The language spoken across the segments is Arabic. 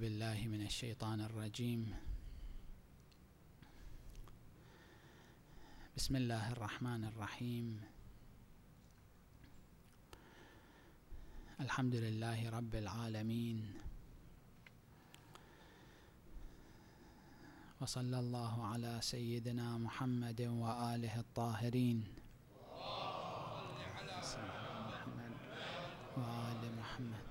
بالله من الشيطان الرجيم. بسم الله الرحمن الرحيم. الحمد لله رب العالمين. وصلى الله على سيدنا محمد وآله الطاهرين محمد وآل محمد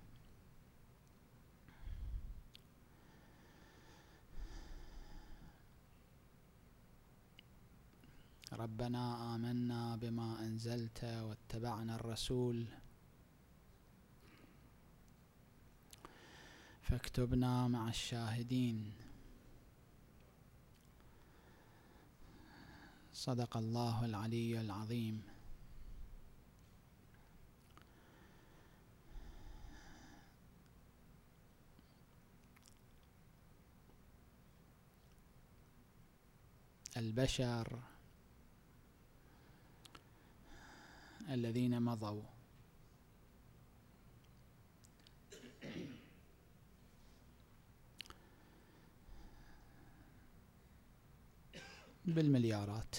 ربنا آمنا بما أنزلت واتبعنا الرسول. فاكتبنا مع الشاهدين. صدق الله العلي العظيم. البشر الذين مضوا. بالمليارات.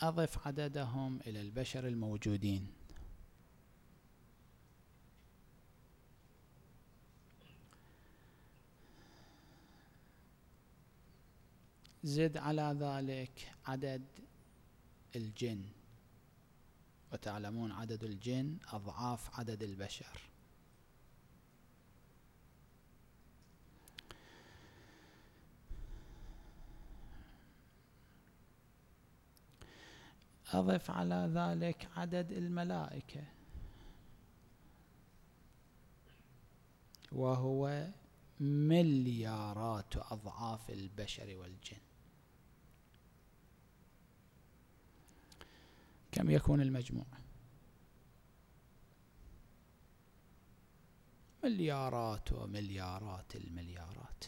أضف عددهم إلى البشر الموجودين. زد على ذلك عدد الجن. وتعلمون عدد الجن أضعاف عدد البشر. أضف على ذلك عدد الملائكة. وهو مليارات أضعاف البشر والجن. كم يكون المجموع؟ مليارات ومليارات المليارات.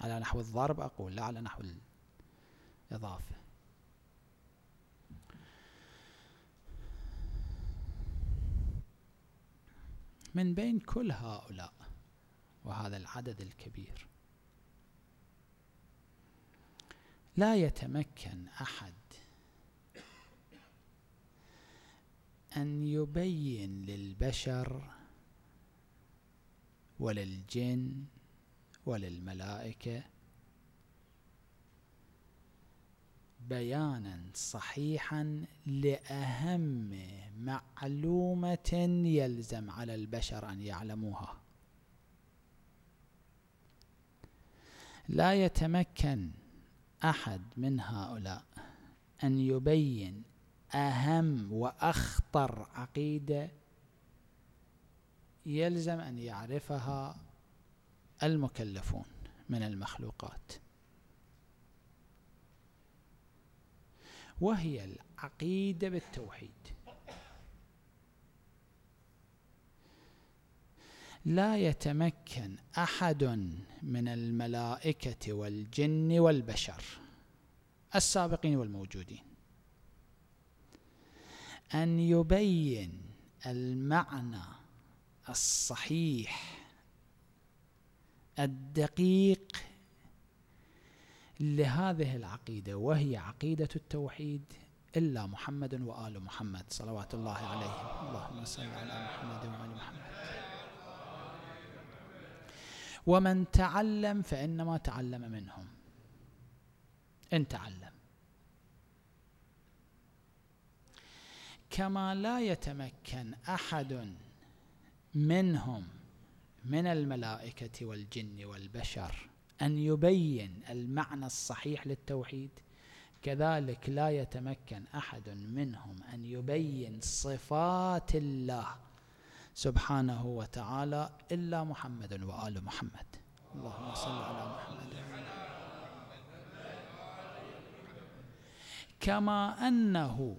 على نحو الضرب أقول لا على نحو الإضافة. من بين كل هؤلاء وهذا العدد الكبير لا يتمكن أحد أن يبين للبشر وللجن وللملائكة بيانا صحيحا لأهم معلومة يلزم على البشر أن يعلموها. لا يتمكن أحد من هؤلاء أن يبين أهم وأخطر عقيدة يلزم أن يعرفها المكلفون من المخلوقات. وهي العقيدة بالتوحيد. لا يتمكن أحد من الملائكة والجن والبشر السابقين والموجودين. أن يبين المعنى الصحيح الدقيق لهذه العقيدة وهي عقيدة التوحيد إلا محمد وآل محمد. صلوات الله عليهم. اللهم صل على محمد وآل محمد. ومن تعلم فإنما تعلم منهم. إن تعلم. كما لا يتمكن أحد منهم من الملائكة والجن والبشر أن يبين المعنى الصحيح للتوحيد كذلك لا يتمكن أحد منهم أن يبين صفات الله سبحانه وتعالى إلا محمد وآل محمد. اللهم صل على محمد. كما أنه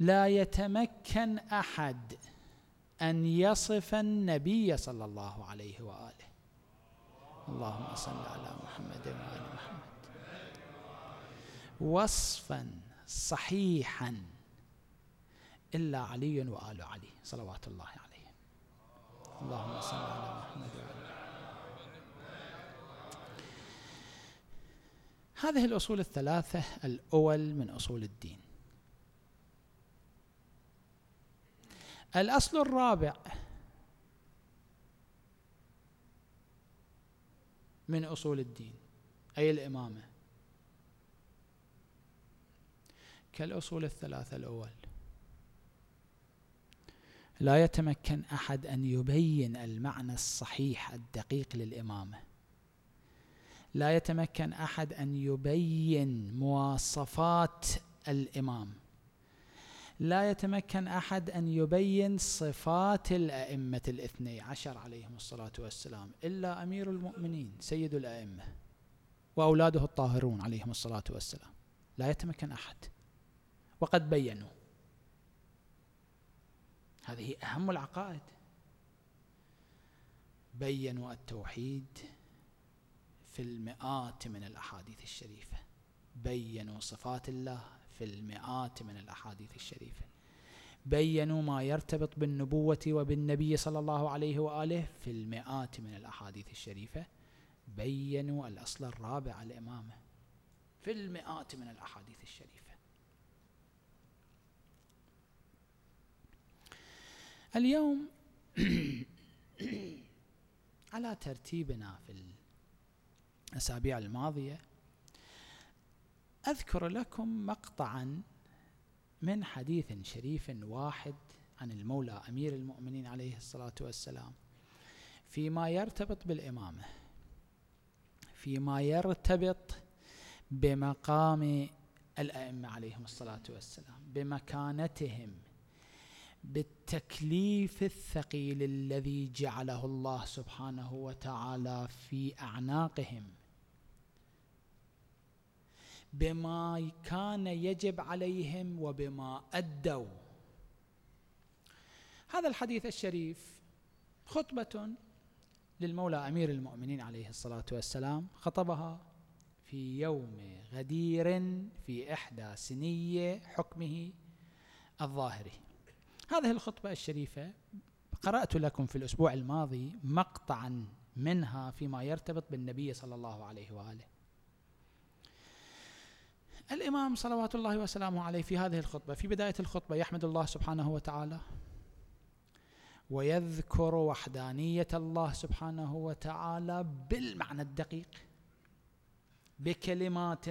لا يتمكن أحد أن يصف النبي صلى الله عليه وآله. اللهم صل على محمد وآل محمد. وصفا صحيحا إلا علي وآل علي صلوات الله عليه. اللهم صل على محمد وآل هذه الأصول الثلاثة الأول من أصول الدين. الأصل الرابع من أصول الدين أي الإمامة. كالأصول الثلاثة الأول. لا يتمكن أحد أن يبين المعنى الصحيح الدقيق للإمامة. لا يتمكن أحد أن يبين مواصفات الإمام. لا يتمكن أحد أن يبين صفات الأئمة الاثني عشر عليهم الصلاة والسلام إلا أمير المؤمنين سيد الأئمة وأولاده الطاهرون عليهم الصلاة والسلام. لا يتمكن أحد. وقد بينوا. هذه أهم العقائد. بينوا التوحيد في المئات من الأحاديث الشريفة. بينوا صفات الله في المئات من الأحاديث الشريفة. بينوا ما يرتبط بالنبوة وبالنبي صلى الله عليه وآله في المئات من الأحاديث الشريفة. بينوا الأصل الرابع الإمامة. في المئات من الأحاديث الشريفة. اليوم على ترتيبنا في الأسابيع الماضية أذكر لكم مقطعا من حديث شريف واحد عن المولى أمير المؤمنين عليه الصلاة والسلام. فيما يرتبط بالإمامة فيما يرتبط بمقام الأئمة عليهم الصلاة والسلام بمكانتهم بالتكليف الثقيل الذي جعله الله سبحانه وتعالى في أعناقهم. بما كان يجب عليهم وبما أدوا. هذا الحديث الشريف خطبة للمولى أمير المؤمنين عليه الصلاة والسلام خطبها في يوم غدير في إحدى سني حكمه الظاهري. هذه الخطبة الشريفة قرأت لكم في الأسبوع الماضي مقطعا منها فيما يرتبط بالنبي صلى الله عليه وآله. الإمام صلوات الله وسلامه عليه في هذه الخطبة في بداية الخطبة يحمد الله سبحانه وتعالى ويذكر وحدانية الله سبحانه وتعالى بالمعنى الدقيق بكلمات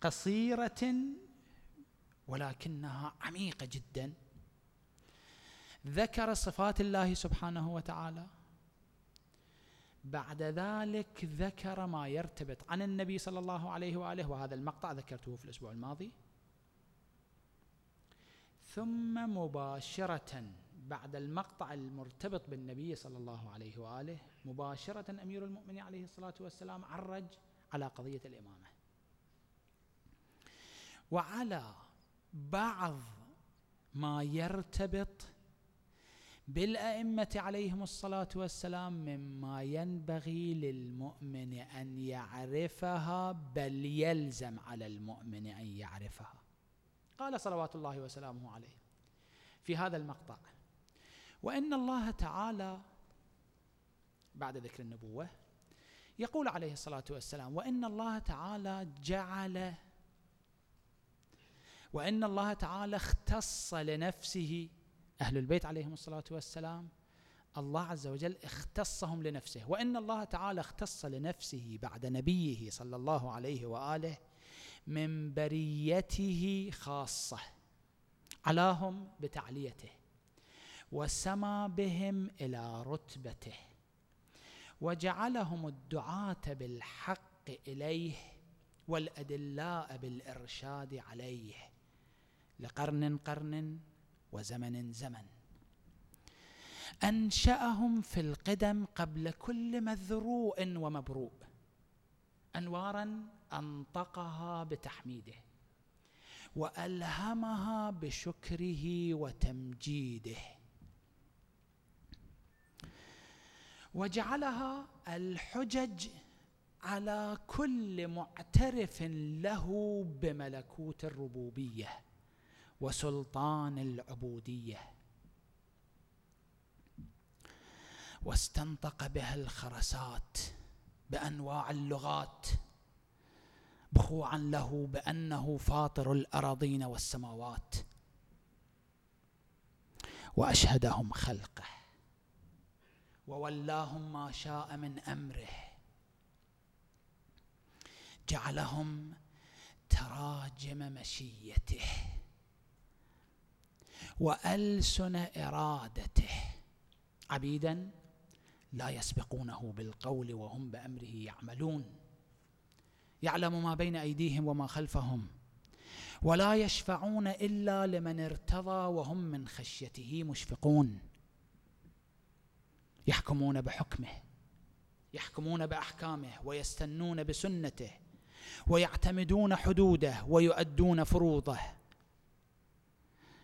قصيرة ولكنها عميقة جدا. ذكر صفات الله سبحانه وتعالى. بعد ذلك ذكر ما يرتبط عن النبي صلى الله عليه وآله وهذا المقطع ذكرته في الأسبوع الماضي. ثم مباشرة بعد المقطع المرتبط بالنبي صلى الله عليه وآله مباشرة أمير المؤمنين عليه الصلاة والسلام عرج على قضية الإمامة. وعلى بعض ما يرتبط بالأئمة عليهم الصلاة والسلام مما ينبغي للمؤمن أن يعرفها بل يلزم على المؤمن أن يعرفها. قال صلوات الله وسلامه عليه في هذا المقطع وإن الله تعالى بعد ذكر النبوة يقول عليه الصلاة والسلام وإن الله تعالى جعل وإن الله تعالى اختص لنفسه أهل البيت عليهم الصلاة والسلام الله عز وجل اختصهم لنفسه. وإن الله تعالى اختص لنفسه بعد نبيه صلى الله عليه وآله من بريته خاصة علاهم بتعليته وسما بهم إلى رتبته وجعلهم الدعاة بالحق إليه والأدلاء بالإرشاد عليه. لقرن قرن وزمن زمن. أنشأهم في القدم قبل كل مذروء ومبروء. أنوارا أنطقها بتحميده وألهمها بشكره وتمجيده. وجعلها الحجج على كل معترف له بملكوت الربوبية. وسلطان العبودية. واستنطق بها الخرسات بأنواع اللغات بخوعا له بأنه فاطر الارضين والسماوات وأشهدهم خلقه وولاهم ما شاء من أمره جعلهم تراجم مشيته. وألسن إرادته. عبيدا لا يسبقونه بالقول وهم بأمره يعملون. يعلم ما بين أيديهم وما خلفهم ولا يشفعون إلا لمن ارتضى وهم من خشيته مشفقون. يحكمون بحكمه يحكمون بأحكامه ويستنون بسنته ويعتمدون حدوده ويؤدون فروضه.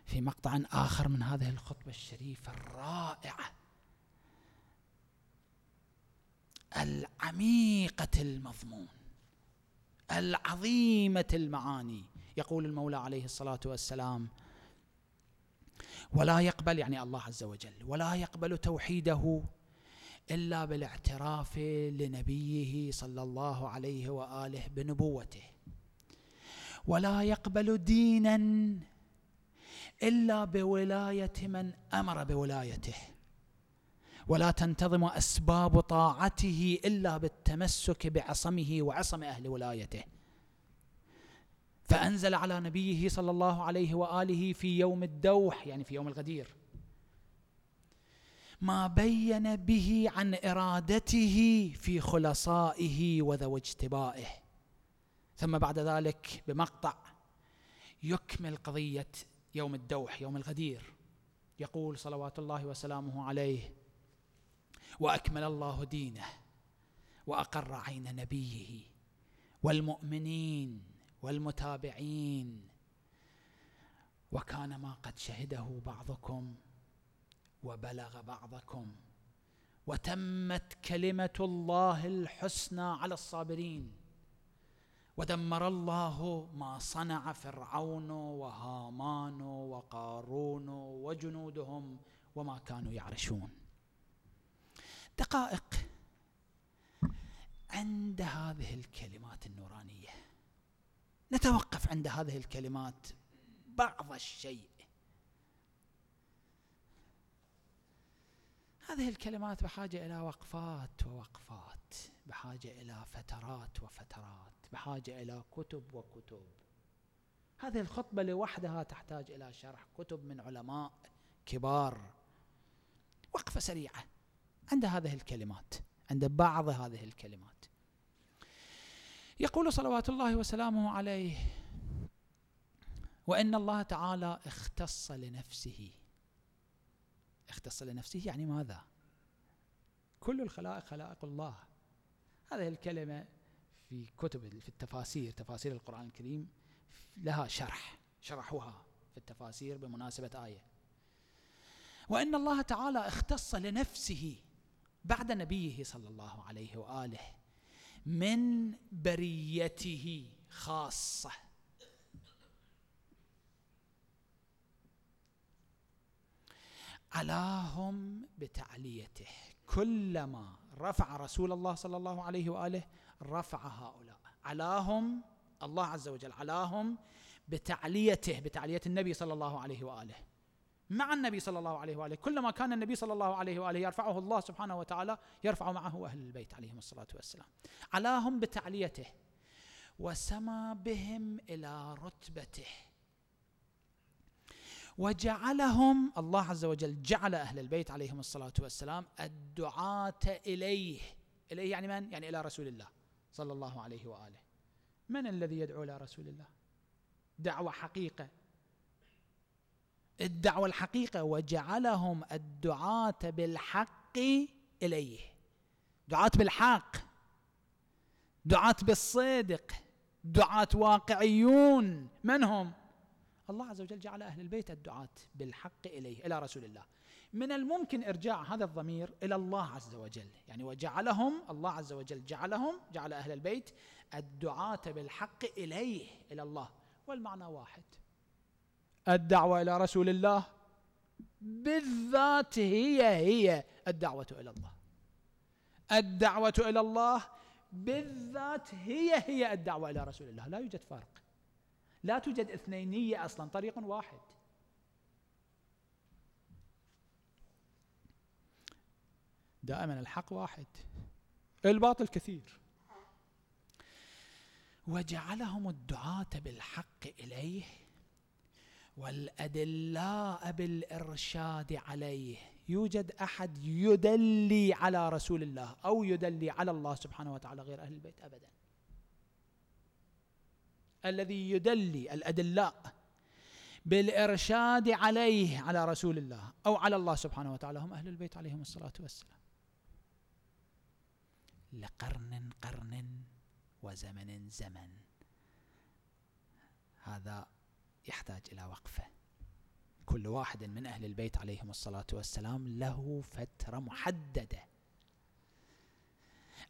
في مقطع آخر من هذه الخطبة الشريفة الرائعة. العميقة المضمون العظيمة المعاني يقول المولى عليه الصلاة والسلام. ولا يقبل يعني الله عز وجل ولا يقبل توحيده إلا بالاعتراف لنبيه صلى الله عليه وآله بنبوته. ولا يقبل دينا إلا بولاية من أمر بولايته. ولا تنتظم أسباب طاعته إلا بالتمسك بعصمه وعصم أهل ولايته. فأنزل على نبيه صلى الله عليه وآله في يوم الدوح يعني في يوم الغدير. ما بين به عن إرادته في خلصائه وذوي اجتبائه. ثم بعد ذلك بمقطع يكمل قضية يوم الدوح يوم الغدير يقول صلوات الله وسلامه عليه وأكمل الله دينه وأقر عين نبيه والمؤمنين والمتابعين. وكان ما قد شهده بعضكم وبلغ بعضكم وتمت كلمة الله الحسنى على الصابرين. ودمر الله ما صنع فرعون وهامان وقارون وجنودهم وما كانوا يعرشون. دقائق. عند هذه الكلمات النورانية نتوقف عند هذه الكلمات. بعض الشيء هذه الكلمات بحاجة إلى وقفات ووقفات بحاجة إلى فترات وفترات بحاجة إلى كتب وكتب. هذه الخطبة لوحدها تحتاج إلى شرح كتب من علماء كبار. وقفة سريعة عند هذه الكلمات عند بعض هذه الكلمات. يقول صلوات الله وسلامه عليه وإن الله تعالى اختص لنفسه اختص لنفسه يعني ماذا؟ كل الخلائق خلائق الله. هذه الكلمة في كتب في التفاسير تفاسير القرآن الكريم لها شرح شرحوها في التفاسير بمناسبة آية. وإن الله تعالى اختص لنفسه بعد نبيه صلى الله عليه وآله من بريته خاصة. علاهم بتعليته. كلما رفع رسول الله صلى الله عليه وآله رفع هؤلاء. علاهم الله عز وجل علاهم بتعليته بتعلية النبي صلى الله عليه وآله. مع النبي صلى الله عليه وآله. كلما كان النبي صلى الله عليه وآله يرفعه الله سبحانه وتعالى يرفع معه أهل البيت عليهم الصلاة والسلام. علاهم بتعليته. وسما بهم إلى رتبته. وجعلهم الله عز وجل جعل أهل البيت عليهم الصلاة والسلام الدعاة إليه. إليه يعني من؟ يعني إلى رسول الله صلى الله عليه وآله. من الذي يدعو إلى رسول الله؟ دعوة حقيقة. الدعوة الحقيقة وجعلهم الدعاة بالحق إليه. دعاة بالحق. دعاة بالصدق. دعاة واقعيون. من هم؟ الله عز وجل جعل أهل البيت الدعاة بالحق إليه إلى رسول الله. من الممكن إرجاع هذا الضمير إلى الله عز وجل. يعني وجعلهم الله عز وجل جعلهم جعل أهل البيت الدعاة بالحق إليه إلى الله. والمعنى واحد. الدعوة إلى رسول الله بالذات هي هي الدعوة إلى الله. الدعوة إلى الله بالذات هي هي الدعوة إلى رسول الله. لا يوجد فرق. لا توجد اثنينية أصلا طريق واحد. دائما الحق واحد. الباطل كثير. وجعلهم الدعاة بالحق إليه والأدلاء بالإرشاد عليه. يوجد أحد يدلي على رسول الله أو يدلي على الله سبحانه وتعالى غير أهل البيت أبدا. الذي يدلي الأدلاء بالإرشاد عليه على رسول الله أو على الله سبحانه وتعالى. هم أهل البيت عليهم الصلاة والسلام. لقرن قرن وزمن زمن. هذا يحتاج إلى وقفة. كل واحد من أهل البيت عليهم الصلاة والسلام له فترة محددة.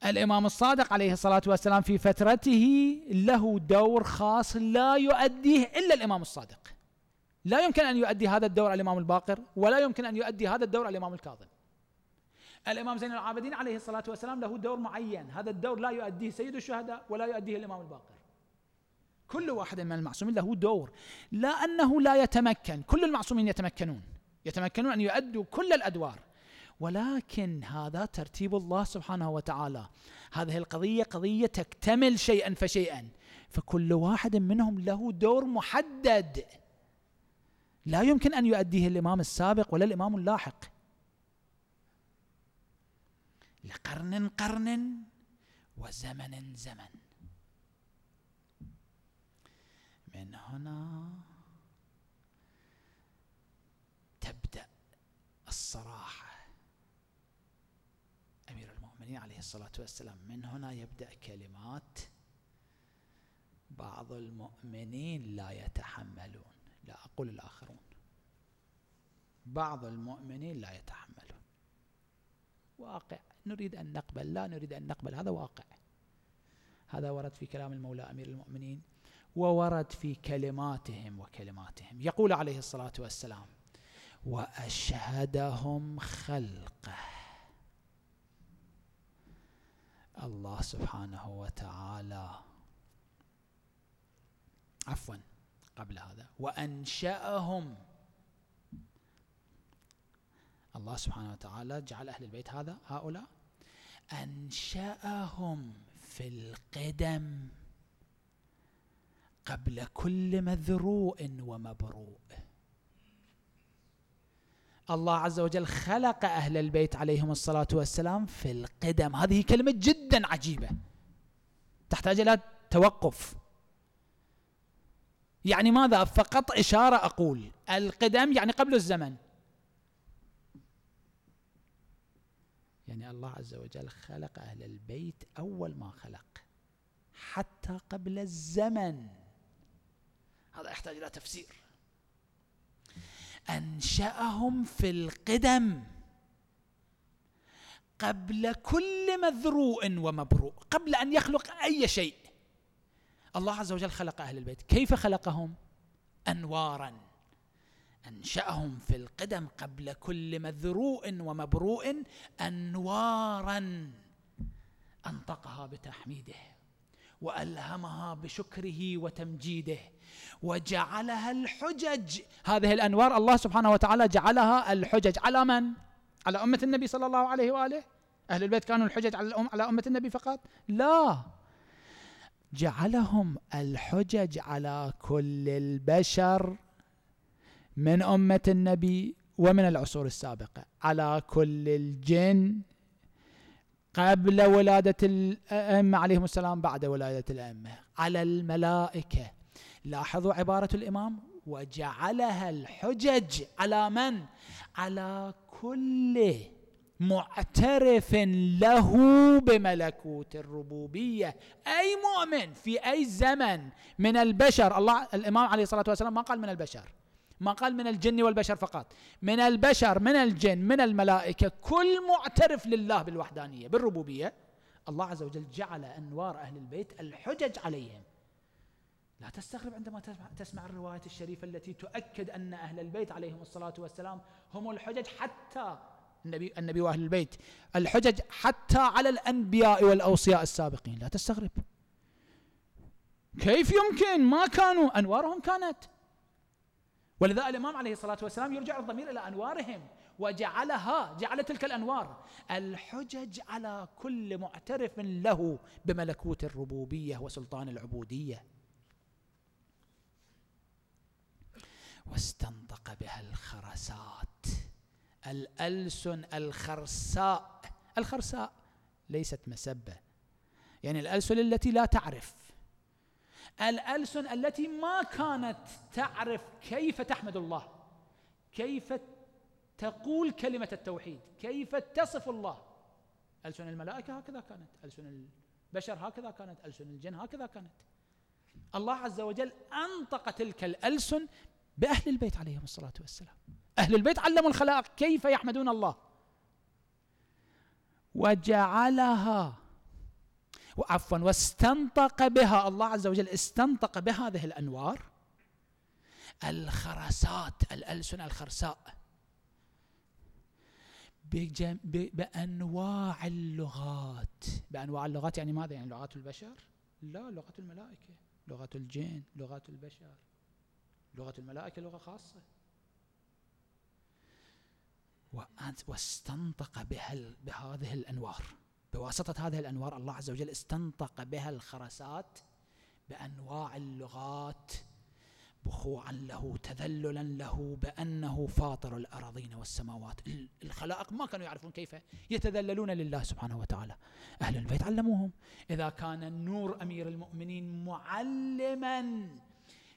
الإمام الصادق عليه الصلاة والسلام في فترته له دور خاص لا يؤديه إلا الإمام الصادق. لا يمكن أن يؤدي هذا الدور الإمام الباقر ولا يمكن أن يؤدي هذا الدور الإمام الكاظم. الإمام زين العابدين عليه الصلاة والسلام له دور معين هذا الدور لا يؤديه سيد الشهداء ولا يؤديه الإمام الباقر. كل واحد من المعصومين له دور لا أنه لا يتمكن كل المعصومين يتمكنون. يتمكنون أن يؤدوا كل الأدوار. ولكن هذا ترتيب الله سبحانه وتعالى. هذه القضية قضية تكتمل شيئا فشيئا. فكل واحد منهم له دور محدد. لا يمكن أن يؤديه الإمام السابق ولا الإمام اللاحق. لقرن قرن وزمن زمن. من هنا تبدأ الصراحة. المؤمنين عليه الصلاة والسلام من هنا يبدأ كلمات بعض المؤمنين لا يتحملون لا أقول الآخرون بعض المؤمنين لا يتحملون. واقع. نريد أن نقبل. لا نريد أن نقبل. هذا واقع. هذا ورد في كلام المولى أمير المؤمنين وورد في كلماتهم وكلماتهم. يقول عليه الصلاة والسلام وأشهدهم خلقه. الله سبحانه وتعالى. عفوا قبل هذا. وأنشأهم. الله سبحانه وتعالى جعل أهل البيت هذا هؤلاء. أنشأهم في القدم قبل كل مذروء ومبروء. الله عز وجل خلق أهل البيت عليهم الصلاة والسلام في القدم. هذه كلمة جدا عجيبة. تحتاج إلى توقف. يعني ماذا؟ فقط إشارة أقول. القدم يعني قبل الزمن. يعني الله عز وجل خلق أهل البيت أول ما خلق. حتى قبل الزمن. هذا يحتاج إلى تفسير. أنشأهم في القدم قبل كل مذروء ومبروء قبل أن يخلق أي شيء. الله عز وجل خلق أهل البيت. كيف خلقهم؟ أنوارا. أنشأهم في القدم قبل كل مذروء ومبروء أنوارا أنطقها بتحميده. وألهمها بشكره وتمجيده وجعلها الحجج. هذه الأنوار الله سبحانه وتعالى جعلها الحجج. على من؟ على أمة النبي صلى الله عليه وآله. أهل البيت كانوا الحجج على الأم على أمة النبي فقط؟ لا. جعلهم الحجج على كل البشر من أمة النبي ومن العصور السابقة على كل الجن قبل ولادة الأئمة عليهم السلام بعد ولادة الأئمة. على الملائكة. لاحظوا عبارة الإمام؟ وجعلها الحجج على من؟ على كل معترف له بملكوت الربوبية. أي مؤمن في أي زمن من البشر الله الإمام عليه الصلاة والسلام ما قال من البشر. ما قال من الجن والبشر فقط. من البشر من الجن من الملائكة كل معترف لله بالوحدانية بالربوبية. الله عز وجل جعل أنوار أهل البيت الحجج عليهم. لا تستغرب عندما تسمع الرواية الشريفة التي تؤكد أن أهل البيت عليهم الصلاة والسلام هم الحجج حتى النبي, النبي وأهل البيت. الحجج حتى على الأنبياء والأوصياء السابقين. لا تستغرب. كيف يمكن؟ ما كانوا. أنوارهم كانت. ولذا الإمام عليه الصلاة والسلام يرجع الضمير إلى أنوارهم وجعلها جعل تلك الأنوار الحجج على كل معترف له بملكوت الربوبية وسلطان العبودية. واستنطق بها الخرسات الألسن الخرساء الخرساء ليست مسبة. يعني الألسن التي لا تعرف الألسن التي ما كانت تعرف كيف تحمد الله كيف تقول كلمة التوحيد كيف تصف الله. ألسن الملائكة هكذا كانت ألسن البشر هكذا كانت ألسن الجن هكذا كانت. الله عز وجل أنطق تلك الألسن بأهل البيت عليهم الصلاة والسلام. أهل البيت علموا الخلائق كيف يحمدون الله. وجعلها عفوا واستنطق بها الله عز وجل استنطق بهذه الأنوار الخرسات الألسن الخرساء بأنواع اللغات. بأنواع اللغات يعني ماذا؟ يعني لغات البشر؟ لا لغة الملائكة لغة الجن لغة البشر. لغة الملائكة لغة خاصة. واستنطق بهذه الأنوار. بواسطة هذه الأنوار الله عز وجل استنطق بها الخرسات بأنواع اللغات بخوعا له تذللا له بأنه فاطر الأراضين والسماوات. الخلائق ما كانوا يعرفون كيف يتذللون لله سبحانه وتعالى. أهل البيت علموهم إذا كان النور أمير المؤمنين معلما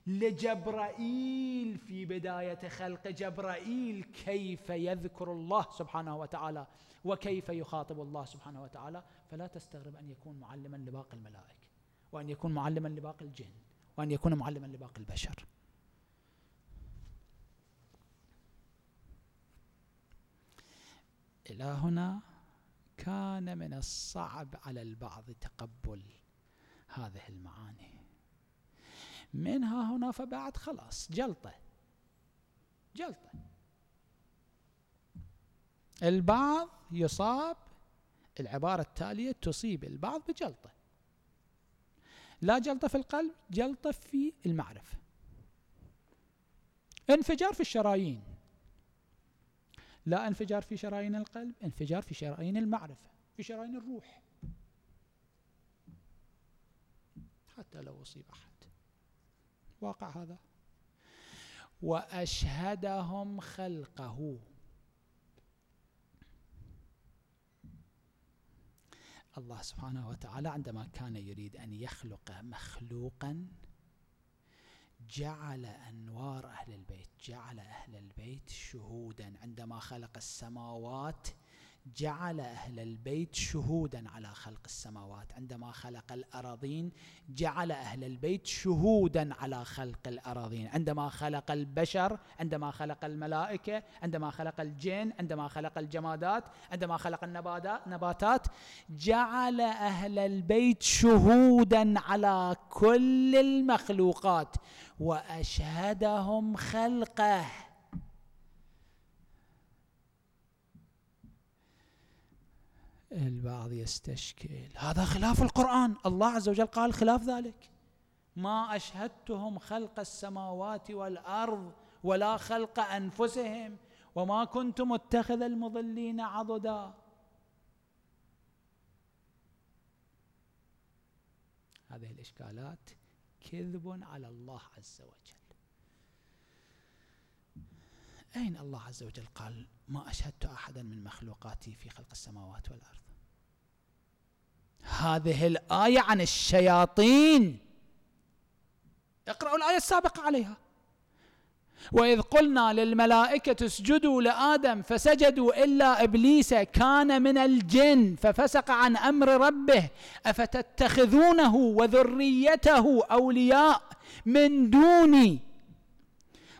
لجبرائيل في بداية خلق. جبرائيل كيف يذكر الله سبحانه وتعالى وكيف يخاطب الله سبحانه وتعالى؟ فلا تستغرب أن يكون معلما لباقي الملائكة وأن يكون معلما لباقي الجن وأن يكون معلما لباقي البشر. إلى هنا كان من الصعب على البعض تقبل هذه المعاني. منها هنا فبعد خلاص جلطة. جلطة. البعض يصاب العبارة التالية تصيب البعض بجلطة. لا جلطة في القلب جلطة في المعرفة. انفجار في الشرايين. لا انفجار في شرايين القلب انفجار في شرايين المعرفة في شرايين الروح. حتى لو أصيب أحد. واقع هذا. وأشهدهم خلقه. الله سبحانه وتعالى عندما كان يريد أن يخلق مخلوقا جعل أنوار أهل البيت جعل أهل البيت شهودا. عندما خلق السماوات جعل أهل البيت شهودا على خلق السماوات. عندما خلق الأراضين جعل أهل البيت شهودا على خلق الأراضين. عندما خلق البشر عندما خلق الملائكة عندما خلق الجن عندما خلق الجمادات عندما خلق النباتات جعل أهل البيت شهودا على كل المخلوقات وأشهدهم خلقه. البعض يستشكل. هذا خلاف القرآن. الله عز وجل قال خلاف ذلك. ما أشهدتهم خلق السماوات والأرض ولا خلق أنفسهم وما كنت متخذ المضلين عضدا. هذه الإشكالات كذب على الله عز وجل. أين الله عز وجل قال ما أشهدت أحدا من مخلوقاتي في خلق السماوات والأرض؟ هذه الآية عن الشياطين. اقرأوا الآية السابقة عليها. وإذ قلنا للملائكة اسجدوا لآدم فسجدوا إلا إبليس كان من الجن ففسق عن أمر ربه. أفتتخذونه وذريته أولياء من دوني؟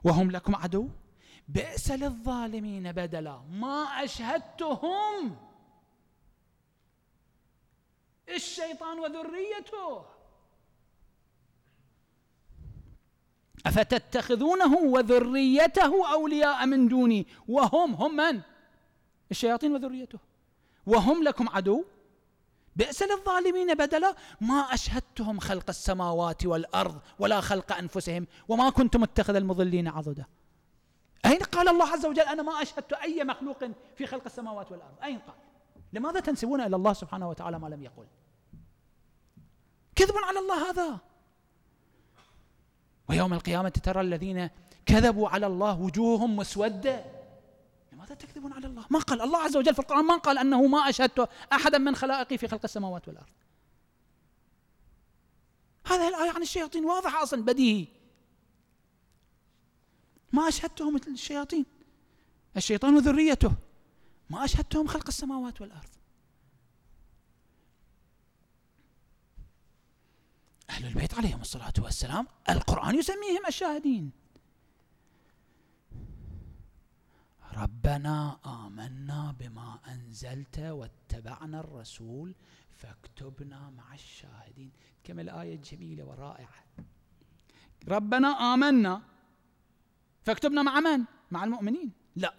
وهم لكم عدو؟ بئس للظالمين بدلا. ما أشهدتهم. الشيطان وذريته. أفتتخذونه وذريته أولياء من دوني؟ وهم هم من؟ الشياطين وذريته. وهم لكم عدو؟ بئس للظالمين بدلا. ما أشهدتهم خلق السماوات والأرض ولا خلق أنفسهم وما كنت متخذ المضلين عضدا. أين قال الله عز وجل أنا ما أشهدت أي مخلوق في خلق السماوات والأرض؟ أين قال؟ لماذا تنسبون إلى الله سبحانه وتعالى ما لم يقل؟ كذب على الله هذا. ويوم القيامة ترى الذين كذبوا على الله وجوههم مسودة. لماذا تكذبون على الله؟ ما قال الله عز وجل في القرآن ما قال أنه ما أشهدت أحدا من خلائقي في خلق السماوات والأرض. هذه الآية عن الشياطين واضحة أصلا بديهي. ما أشهدتهم الشياطين. الشيطان وذريته ما أشهدتهم خلق السماوات والأرض. أهل البيت عليهم الصلاة والسلام القرآن يسميهم الشاهدين. ربنا آمنا بما أنزلت واتبعنا الرسول فاكتبنا مع الشاهدين. كما الآية جميلة ورائعة. ربنا آمنا. فاكتبنا مع من؟ مع المؤمنين. لا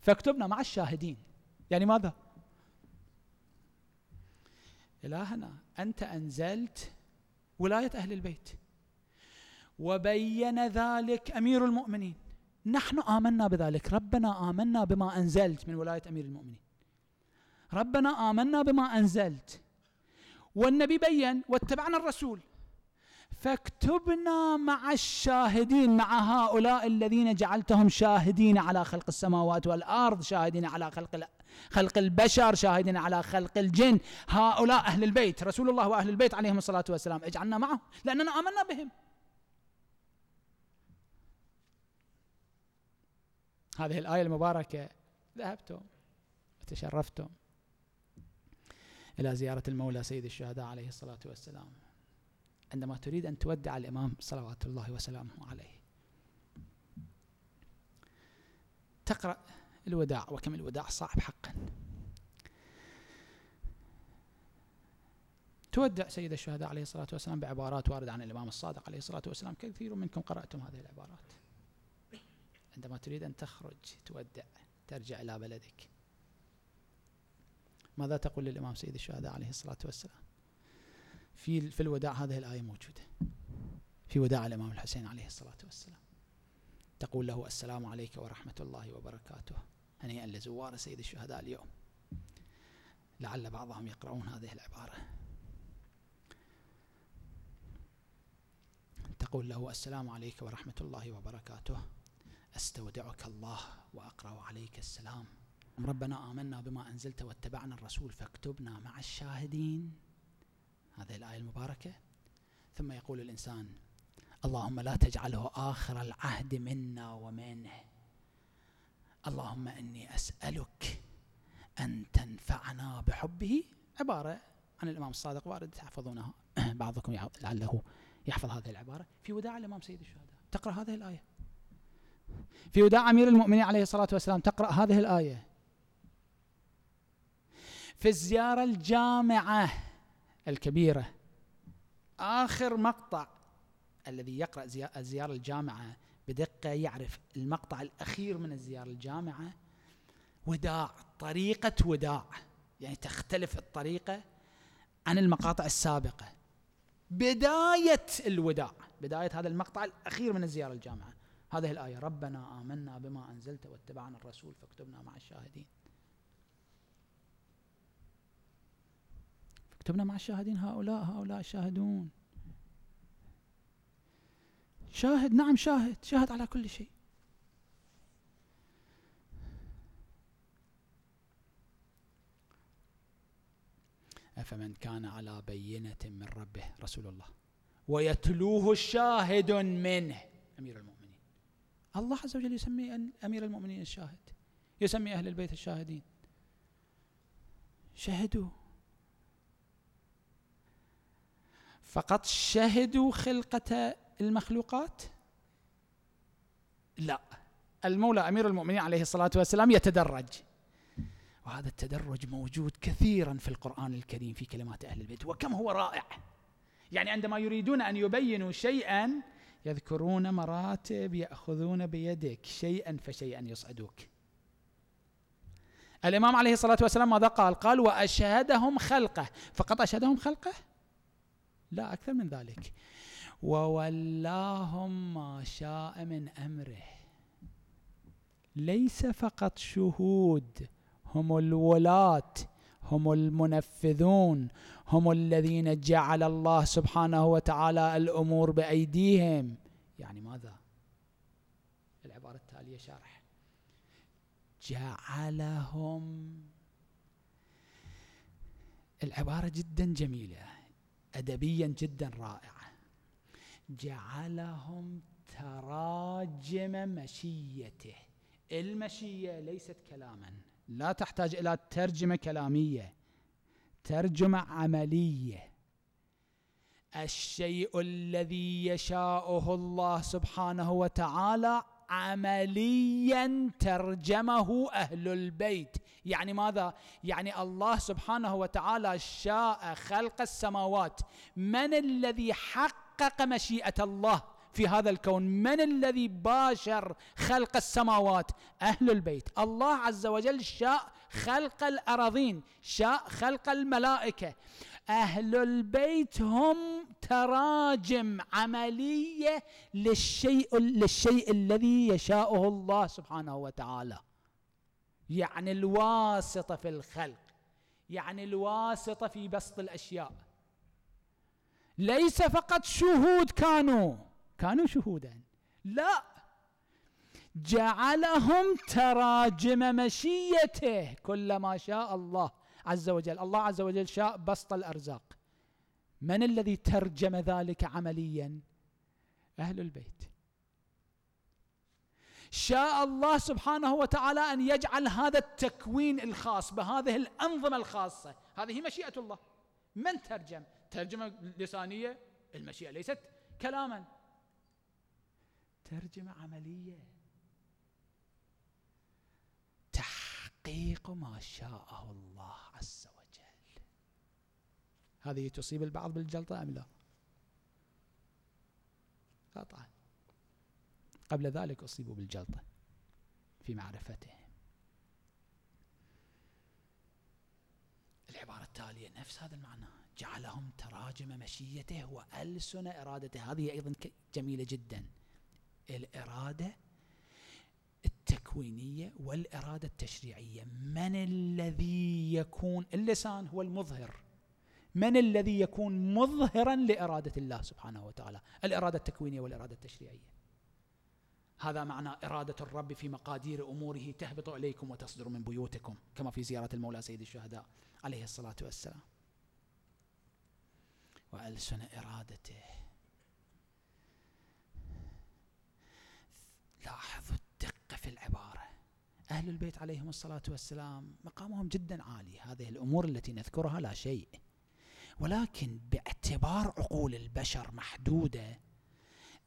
فاكتبنا مع الشاهدين. يعني ماذا؟ إلهنا أنت أنزلت ولاية أهل البيت. وبين ذلك أمير المؤمنين. نحن آمنا بذلك. ربنا آمنا بما أنزلت من ولاية أمير المؤمنين. ربنا آمنا بما أنزلت. والنبي بين واتبعنا الرسول. فاكتبنا مع الشاهدين مع هؤلاء الذين جعلتهم شاهدين على خلق السماوات والأرض شاهدين على خلق خلق البشر شاهدين على خلق الجن. هؤلاء أهل البيت رسول الله وأهل البيت عليهم الصلاة والسلام اجعلنا معهم لأننا آمنا بهم. هذه الآية المباركة ذهبتم وتشرفتم إلى زيارة المولى سيد الشهداء عليه الصلاة والسلام. عندما تريد أن تودع الإمام صلوات الله وسلامه عليه. تقرأ الوداع وكم الوداع صعب حقا تودع سيد الشهداء عليه الصلاة والسلام بعبارات واردة عن الإمام الصادق عليه الصلاة والسلام. كثير منكم قرأتم هذه العبارات. عندما تريد أن تخرج تودع ترجع إلى بلدك. ماذا تقول للإمام سيد الشهداء عليه الصلاة والسلام؟ في في الوداع هذه الآية موجودة. في وداع الإمام الحسين عليه الصلاة والسلام. تقول له السلام عليك ورحمة الله وبركاته. هنيئا لزوار سيد الشهداء اليوم. لعل بعضهم يقرؤون هذه العبارة. تقول له السلام عليك ورحمة الله وبركاته. أستودعك الله وأقرأ عليك السلام. ربنا آمنا بما أنزلت واتبعنا الرسول فاكتبنا مع الشاهدين. هذه الآية المباركة. ثم يقول الإنسان اللهم لا تجعله آخر العهد منا ومنه. اللهم إني أسألك أن تنفعنا بحبه. عبارة عن الإمام الصادق وارد تحفظونها. بعضكم لعله يحفظ هذه العبارة. في وداع الإمام سيد الشهداء. تقرأ هذه الآية. في وداع أمير المؤمنين عليه الصلاة والسلام تقرأ هذه الآية. في الزيارة الجامعة الكبيرة. آخر مقطع الذي يقرأ الزيارة الجامعة بدقة يعرف المقطع الأخير من الزيارة الجامعة. وداع طريقة وداع. يعني تختلف الطريقة عن المقاطع السابقة. بداية الوداع. بداية هذا المقطع الأخير من الزيارة الجامعة. هذه الآية. ربنا آمنا بما أنزلت واتبعنا الرسول فاكتبنا مع الشاهدين. فاكتبنا مع الشاهدين هؤلاء؟ هؤلاء شاهدون شاهد نعم شاهد شاهد على كل شيء. أفمن كان على بينة من ربه؟ رسول الله. ويتلوه شاهد منه أمير المؤمنين. الله عز وجل يسمي أمير المؤمنين الشاهد. يسمي أهل البيت الشاهدين. شهدوا. فقط شهدوا خلقة المخلوقات؟ لا. المولى أمير المؤمنين عليه الصلاة والسلام يتدرج. وهذا التدرج موجود كثيرا في القرآن الكريم في كلمات أهل البيت. وكم هو رائع. يعني عندما يريدون أن يبينوا شيئا يذكرون مراتب يأخذون بيدك. شيئا فشيئا يصعدوك. الإمام عليه الصلاة والسلام ماذا قال؟ قال وأشهدهم خلقه. فقط أشهدهم خلقه؟ لا أكثر من ذلك. وولاهم ما شاء من أمره. ليس فقط شهود هم الولاة هم المنفذون هم الذين جعل الله سبحانه وتعالى الأمور بأيديهم. يعني ماذا؟ العبارة التالية شرح. جعلهم العبارة جدا جميلة. ادبيا جدا رائعة. جعلهم تراجم مشيته. المشية ليست كلاما. لا تحتاج إلى ترجمة كلامية. ترجمة عملية. الشيء الذي يشاءه الله سبحانه وتعالى عمليا ترجمه أهل البيت. يعني ماذا؟ يعني الله سبحانه وتعالى شاء خلق السماوات. من الذي حقق مشيئة الله في هذا الكون؟ من الذي باشر خلق السماوات؟ أهل البيت. الله عز وجل شاء خلق الأراضين شاء خلق الملائكة. أهل البيت هم تراجم عملية للشيء, للشيء الذي يشاءه الله سبحانه وتعالى. يعني الواسطة في الخلق يعني الواسطة في بسط الأشياء. ليس فقط شهود كانوا كانوا شهودا لا. جعلهم تراجم مشيته كلما شاء الله. عز وجل. الله عز وجل شاء بسط الأرزاق. من الذي ترجم ذلك عمليا؟ أهل البيت. شاء الله سبحانه وتعالى أن يجعل هذا التكوين الخاص بهذه الأنظمة الخاصة. هذه مشيئة الله. من ترجم؟ ترجمة لسانية؟ المشيئة ليست كلاما. ترجمة عملية. تحقيق ما شاءه الله. عز وجل. هذه تصيب البعض بالجلطة أم لا؟ قطعا. قبل ذلك أصيبوا بالجلطة في معرفته العبارة التالية نفس هذا المعنى. جعلهم تراجم مشيته وألسن إرادته. هذه أيضا جميلة جدا. الإرادة التكوينية والإرادة التشريعية. من الذي يكون اللسان هو المظهر. من الذي يكون مظهرا لإرادة الله سبحانه وتعالى؟ الإرادة التكوينية والإرادة التشريعية. هذا معنى إرادة الرب في مقادير أموره تهبط إليكم وتصدر من بيوتكم كما في زيارة المولى سيد الشهداء عليه الصلاة والسلام. وألسن إرادته. لاحظوا أهل البيت عليهم الصلاة والسلام مقامهم جدا عالي. هذه الأمور التي نذكرها لا شيء. ولكن باعتبار عقول البشر محدودة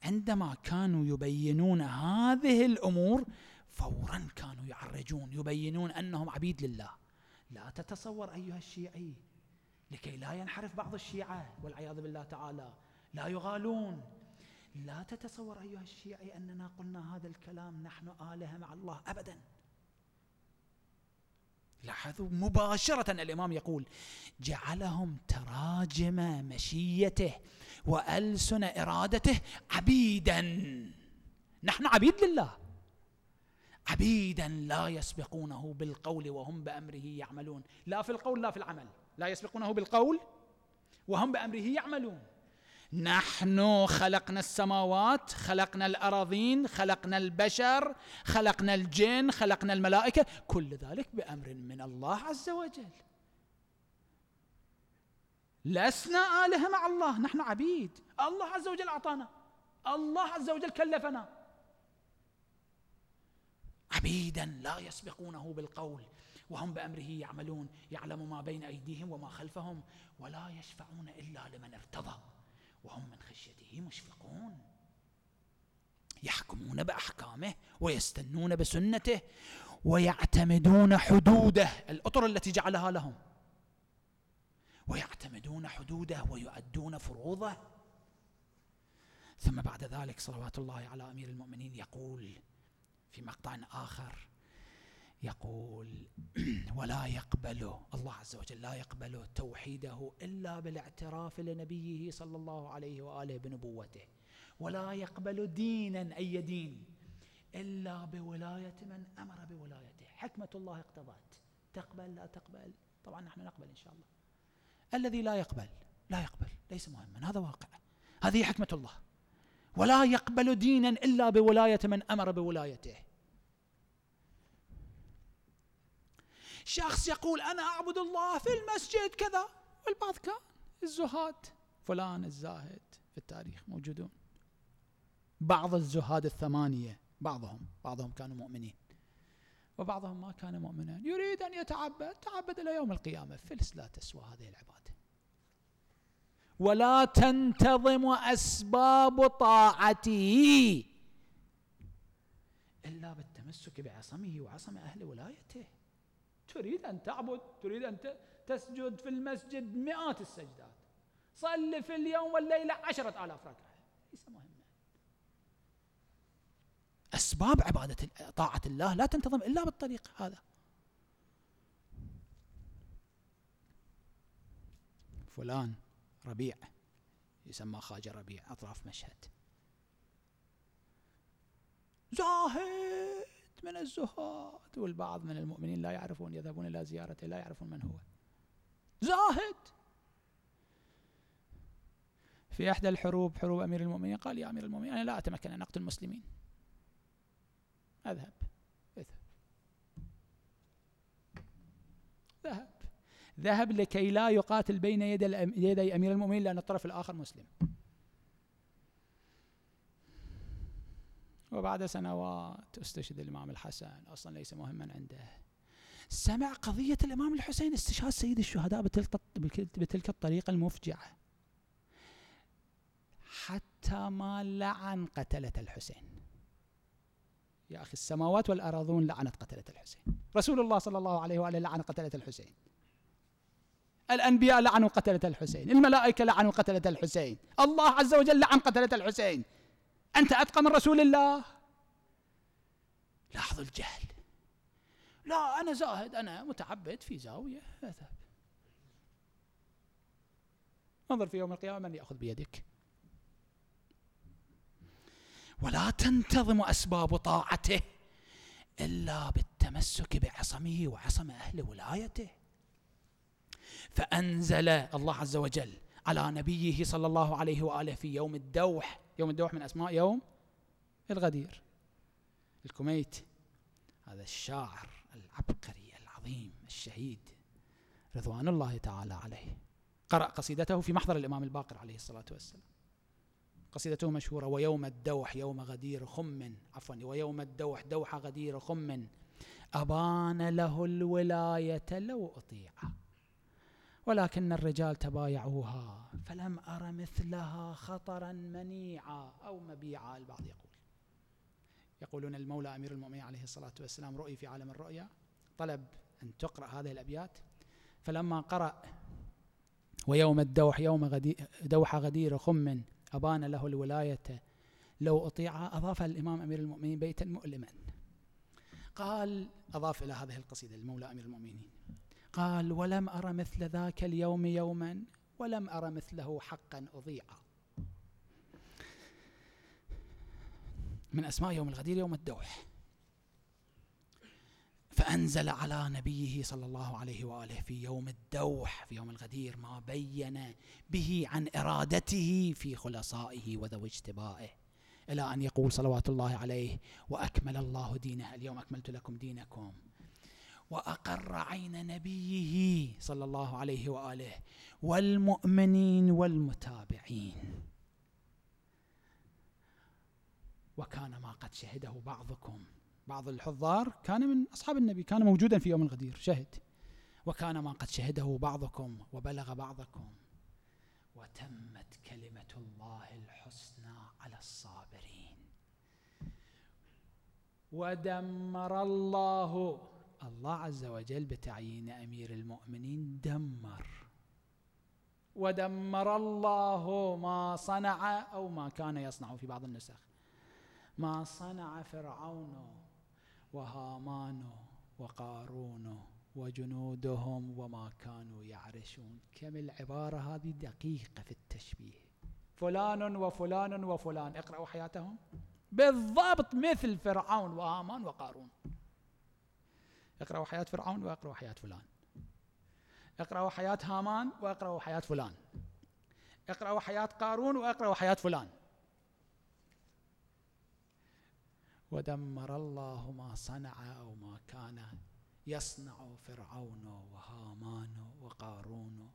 عندما كانوا يبينون هذه الأمور فورا كانوا يعرجون يبينون أنهم عبيد لله. لا تتصور أيها الشيعي لكي لا ينحرف بعض الشيعة والعياذ بالله تعالى لا يغالون. لا تتصور أيها الشيعي أننا قلنا هذا الكلام نحن آلهة مع الله أبدا. لاحظوا مباشرة الإمام يقول جعلهم تراجم مشيته وألسن إرادته عبيدا. نحن عبيد لله. عبيدا لا يسبقونه بالقول وهم بأمره يعملون. لا في القول لا في العمل. لا يسبقونه بالقول وهم بأمره يعملون. نحن خلقنا السماوات خلقنا الأراضين خلقنا البشر خلقنا الجن خلقنا الملائكة كل ذلك بأمر من الله عز وجل. لسنا آلهة مع الله نحن عبيد. الله عز وجل أعطانا. الله عز وجل كلفنا. عبيدا لا يسبقونه بالقول وهم بأمره يعملون. يعلم ما بين أيديهم وما خلفهم ولا يشفعون إلا لمن ارتضى. وهم من خشيته مشفقون. يحكمون بأحكامه ويستنون بسنته ويعتمدون حدوده الأطر التي جعلها لهم. ويعتمدون حدوده ويؤدون فروضه. ثم بعد ذلك صلوات الله على أمير المؤمنين يقول في مقطع آخر يقول ولا يقبل الله عز وجل لا يقبل توحيده إلا بالاعتراف لنبيه صلى الله عليه وآله بنبوته ولا يقبل دينا أي دين إلا بولاية من أمر بولايته. حكمة الله اقتضت. تقبل؟ لا تقبل. طبعا نحن نقبل إن شاء الله. الذي لا يقبل لا يقبل ليس مهما هذا واقع. هذه حكمة الله. ولا يقبل دينا إلا بولاية من أمر بولايته. شخص يقول أنا أعبد الله في المسجد كذا. والبعض كان الزهاد فلان الزاهد في التاريخ موجودون. بعض الزهاد الثمانية بعضهم بعضهم كانوا مؤمنين. وبعضهم ما كان مؤمنا يريد أن يتعبد تعبد إلى يوم القيامة. فلس لا تسوى هذه العبادة. ولا تنتظم أسباب طاعته إلا بالتمسك بعصمه وعصم أهل ولايته. تريد أن تعبد تريد أن تسجد في المسجد مئات السجدات. صل في اليوم والليلة عشرة آلاف ركعة. ليس مهمة أسباب عبادة طاعة الله لا تنتظم إلا بالطريق هذا. فلان ربيع يسمى خاجة ربيع أطراف مشهد. زاهد! من الزهاد والبعض من المؤمنين لا يعرفون يذهبون إلى زيارته لا يعرفون من هو. زاهد! في إحدى الحروب حروب أمير المؤمنين قال يا أمير المؤمنين أنا لا أتمكن أن أقتل المسلمين أذهب اذهب. ذهب. ذهب لكي لا يقاتل بين يدي أمير المؤمنين لأن الطرف الآخر مسلم. وبعد سنوات استشهد الإمام الحسن أصلا ليس مهما عنده. سمع قضية الإمام الحسين استشهاد سيد الشهداء بتلك, الطريقة المفجعة. حتى ما لعن قتلة الحسين. يا أخي السماوات والأراضون لعنت قتلة الحسين. رسول الله صلى الله عليه وآله لعن قتلة الحسين. الأنبياء لعنوا قتلة الحسين. الملائكة لعنوا قتلة الحسين. الله عز وجل لعن قتلة الحسين. أنت أتقى من رسول الله؟ لاحظوا الجهل. لا أنا زاهد أنا متعبد في زاوية. انظر في يوم القيامة من يأخذ بيدك؟ ولا تنتظم أسباب طاعته إلا بالتمسك بعصمه وعصم أهل ولايته. فأنزل الله عز وجل على نبيه صلى الله عليه وآله في يوم الدوح يوم الدوح من أسماء يوم الغدير. الكميت هذا الشاعر العبقري العظيم الشهيد رضوان الله تعالى عليه. قرأ قصيدته في محضر الإمام الباقر عليه الصلاة والسلام. قصيدته مشهورة ويوم الدوح يوم غدير خم عفوا ويوم الدوح دوح غدير خم. أبان له الولاية لو أطيع. ولكن الرجال تبايعوها فلم أر مثلها خطرا منيعا أو مبيعا البعض يقول. يقولون المولى أمير المؤمنين عليه الصلاة والسلام رؤي في عالم الرؤيا طلب أن تقرأ هذه الأبيات. فلما قرأ ويوم الدوح يوم غدي دوح غدير خم أبان له الولاية لو أطيع أضاف الإمام أمير المؤمنين بيتا مؤلما. قال أضاف إلى هذه القصيدة المولى أمير المؤمنين. قال ولم أرى مثل ذاك اليوم يوما ولم أرى مثله حقا أضيع من أسماء يوم الغدير يوم الدوح. فأنزل على نبيه صلى الله عليه وآله في يوم الدوح في يوم الغدير ما بين به عن إرادته في خلصائه وذوي اجتبائه إلى أن يقول صلوات الله عليه وأكمل الله دينه اليوم أكملت لكم دينكم. وأقر عين نبيه صلى الله عليه وآله والمؤمنين والمتابعين. وكان ما قد شهده بعضكم. بعض الحضار كان من أصحاب النبي كان موجودا في يوم الغدير شهد. وكان ما قد شهده بعضكم وبلغ بعضكم. وتمت كلمة الله الحسنى على الصابرين. ودمر الله الله عز وجل بتعيين أمير المؤمنين دمر. ودمر الله ما صنع أو ما كان يصنع في بعض النسخ. ما صنع فرعون وهامان وقارون وجنودهم وما كانوا يعرشون. كم العبارة هذه دقيقة في التشبيه. فلان وفلان وفلان اقرأوا حياتهم. بالضبط مثل فرعون وهامان وقارون. اقرأوا حياة فرعون واقرأوا حياة فلان. اقرأوا حياة هامان واقرأوا حياة فلان. اقرأوا حياة قارون واقرأوا حياة فلان. ودمر الله ما صنع أو ما كان يصنع فرعون وهامان وقارون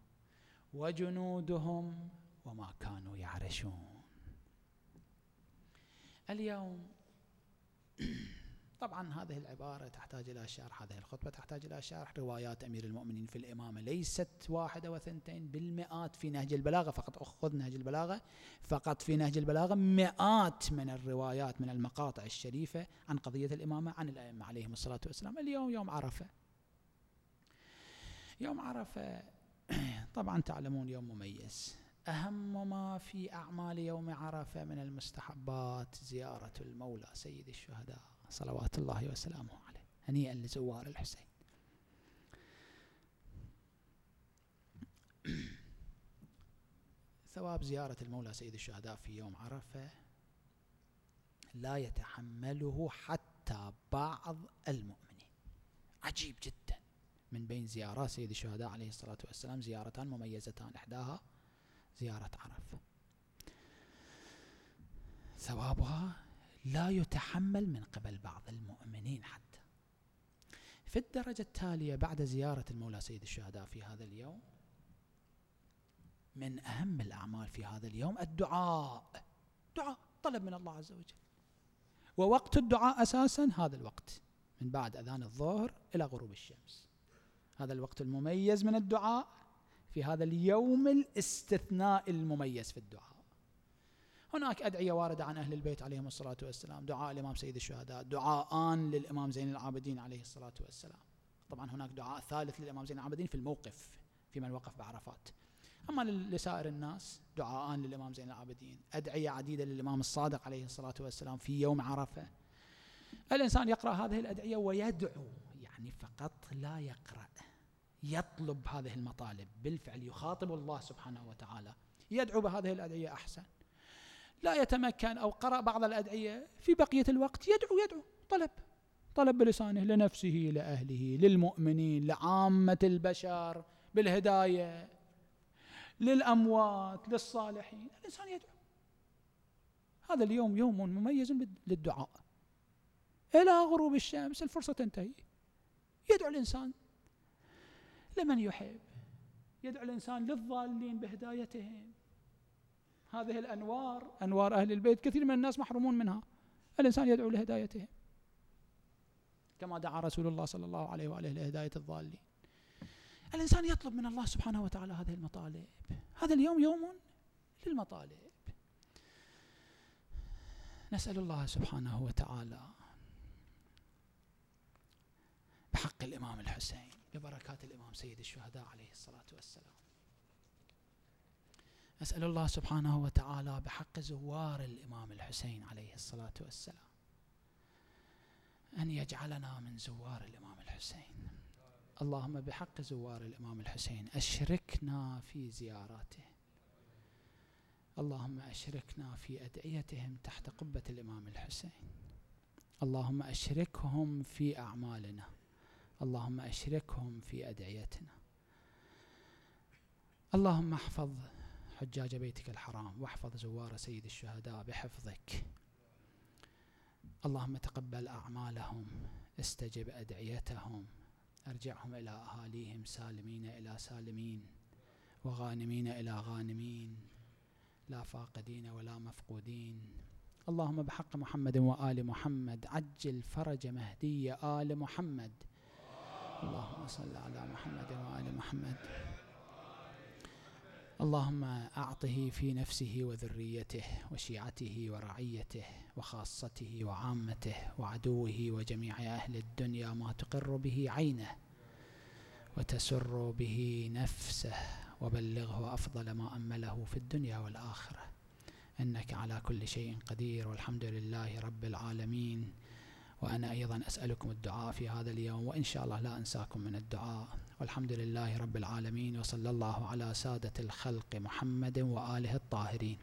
وجنودهم وما كانوا يعرشون. اليوم طبعا هذه العبارة تحتاج إلى شرح هذه الخطبة تحتاج إلى شرح. روايات أمير المؤمنين في الإمامة ليست واحدة وثنتين بالمئات في نهج البلاغة فقط أخذ نهج البلاغة فقط في نهج البلاغة مئات من الروايات من المقاطع الشريفة عن قضية الإمامة عن الأئمة عليهم الصلاة والسلام. اليوم يوم عرفة. يوم عرفة طبعا تعلمون يوم مميز. أهم ما في أعمال يوم عرفة من المستحبات زيارة المولى سيد الشهداء. صلوات الله وسلامه عليه هنيئا لزوار الحسين. ثواب زيارة المولى سيد الشهداء في يوم عرفة لا يتحمله حتى بعض المؤمنين. عجيب جدا. من بين زيارات سيد الشهداء عليه الصلاة والسلام زيارتان مميزتان إحداها زيارة عرفة. ثوابها لا يتحمل من قبل بعض المؤمنين حتى. في الدرجة التالية بعد زيارة المولى سيد الشهداء في هذا اليوم من أهم الأعمال في هذا اليوم الدعاء. دعاء طلب من الله عز وجل. ووقت الدعاء أساسا هذا الوقت من بعد أذان الظهر إلى غروب الشمس. هذا الوقت المميز من الدعاء في هذا اليوم الاستثناء المميز في الدعاء. هناك أدعية واردة عن أهل البيت عليهم الصلاة والسلام. دعاء الإمام سيد الشهداء. دعاءان للإمام زين العابدين عليه الصلاة والسلام. طبعا هناك دعاء ثالث للإمام زين العابدين في الموقف في من وقف بعرفات. أما لسائر الناس دعاءان للإمام زين العابدين. أدعية عديدة للإمام الصادق عليه الصلاة والسلام في يوم عرفة. الإنسان يقرأ هذه الأدعية ويدعو يعني فقط لا يقرأ. يطلب هذه المطالب. بالفعل يخاطب الله سبحانه وتعالى. يدعو بهذه الأدعية أحسن. لا يتمكن أو قرأ بعض الأدعية في بقية الوقت يدعو يدعو طلب طلب بلسانه لنفسه لأهله للمؤمنين لعامة البشر بالهداية للأموات للصالحين الإنسان يدعو. هذا اليوم يوم مميز للدعاء. إلى غروب الشمس الفرصة تنتهي. يدعو الإنسان لمن يحب. يدعو الإنسان للضالين بهدايتهم. هذه الأنوار أنوار أهل البيت كثير من الناس محرومون منها. الإنسان يدعو لهدايتهم كما دعا رسول الله صلى الله عليه وآله لهداية الضالين. الإنسان يطلب من الله سبحانه وتعالى هذه المطالب. هذا اليوم يوم للمطالب. نسأل الله سبحانه وتعالى بحق الإمام الحسين ببركات الإمام سيد الشهداء عليه الصلاة والسلام. أسأل الله سبحانه وتعالى بحق زوار الإمام الحسين عليه الصلاة والسلام أن يجعلنا من زوار الإمام الحسين. اللهم بحق زوار الإمام الحسين أشركنا في زياراته. اللهم أشركنا في أدعيتهم تحت قبة الإمام الحسين. اللهم أشركهم في أعمالنا. اللهم أشركهم في أدعيتنا. اللهم احفظ حجاج بيتك الحرام واحفظ زوار سيد الشهداء بحفظك. اللهم تقبل أعمالهم استجب أدعيتهم أرجعهم إلى أهاليهم سالمين إلى سالمين وغانمين إلى غانمين لا فاقدين ولا مفقودين. اللهم بحق محمد وآل محمد عجل فرج مهدي آل محمد. اللهم صل على محمد وآل محمد. اللهم أعطه في نفسه وذريته وشيعته ورعيته وخاصته وعامته وعدوه وجميع أهل الدنيا ما تقر به عينه وتسر به نفسه وبلغه أفضل ما أمله في الدنيا والآخرة. إنك على كل شيء قدير والحمد لله رب العالمين. وأنا أيضا أسألكم الدعاء في هذا اليوم وإن شاء الله لا أنساكم من الدعاء. والحمد لله رب العالمين وصلى الله على سادة الخلق محمد وآله الطاهرين.